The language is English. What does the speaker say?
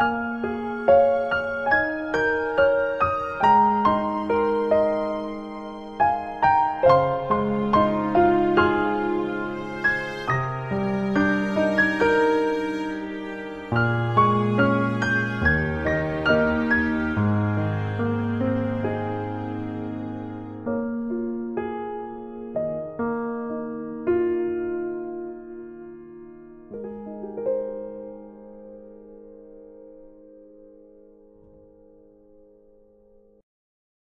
Bye.